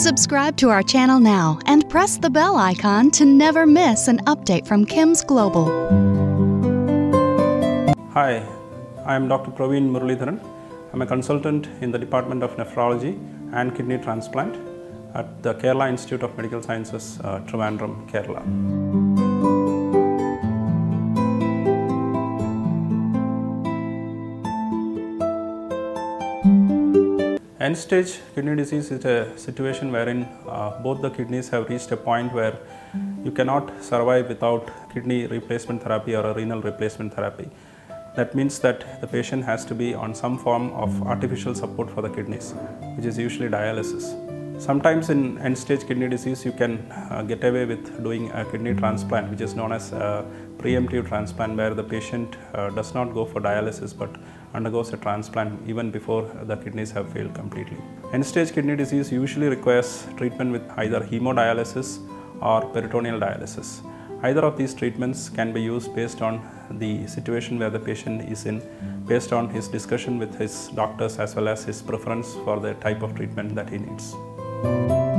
Subscribe to our channel now and press the bell icon to never miss an update from KIMS Global. Hi, I am Dr. Praveen Muralidharan. I'm a consultant in the Department of Nephrology and Kidney Transplant at the Kerala Institute of Medical Sciences, uh, Trivandrum, Kerala. End stage kidney disease is a situation wherein uh, both the kidneys have reached a point where you cannot survive without kidney replacement therapy or a renal replacement therapy. That means that the patient has to be on some form of artificial support for the kidneys, which is usually dialysis. Sometimes in end stage kidney disease, you can uh, get away with doing a kidney transplant, which is known as a preemptive transplant, where the patient uh, does not go for dialysis but undergoes a transplant even before the kidneys have failed completely. End stage kidney disease usually requires treatment with either hemodialysis or peritoneal dialysis. Either of these treatments can be used based on the situation where the patient is in, based on his discussion with his doctors as well as his preference for the type of treatment that he needs. Música